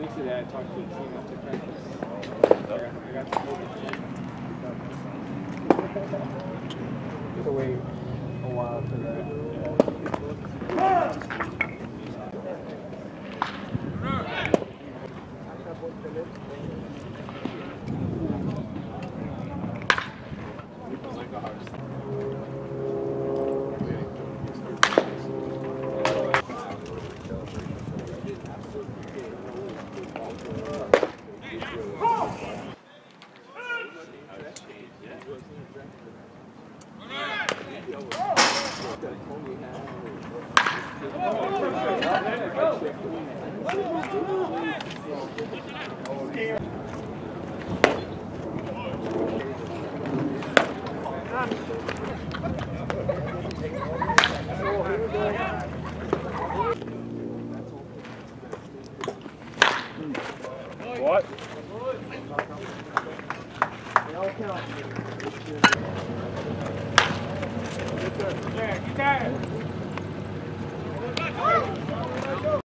Yesterday I talked to the team after practice. I got, I got to hold the team. To wait a while for What? Yeah, get that.